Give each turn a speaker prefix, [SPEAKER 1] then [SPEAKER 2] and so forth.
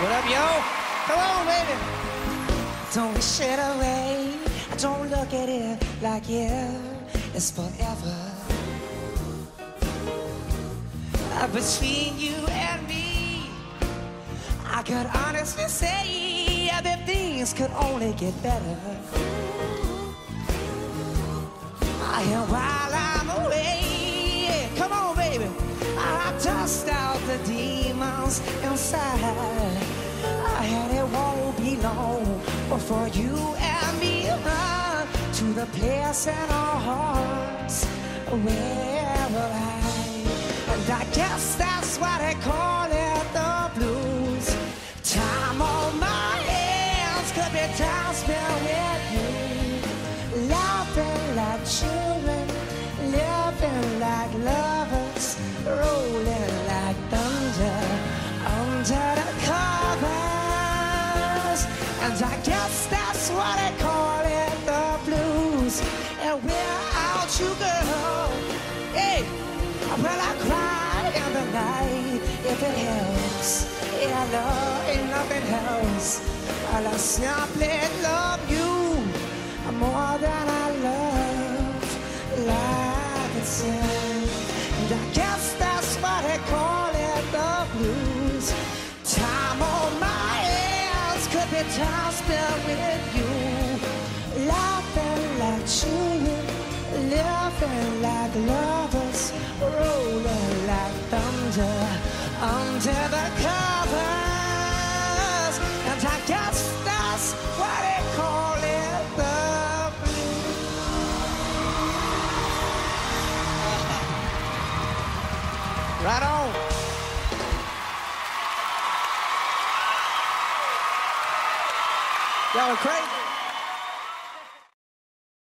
[SPEAKER 1] What up, yo? Come on, baby. Don't wish it away. I don't look at it like yeah, it's forever. Uh, between you and me, I could honestly say that things could only get better. I am while demons inside. And it won't be long before you and me run to the place in our hearts where we'll hide. And I guess that's why they call it the blues. Time on my hands could be time spent with you. Laughing like children, And I guess that's why they call it the blues. And without you, girl, hey, well, I cry in the night if it helps. Yeah, love ain't nothing else. Well, I simply love you more than I love life itself. And I guess that's why they call it the blues. Be time spent with you. Laughing like children, living like lovers, rolling like thunder under the covers. And I guess that's why they call it the blues. Right on. Y'all crazy.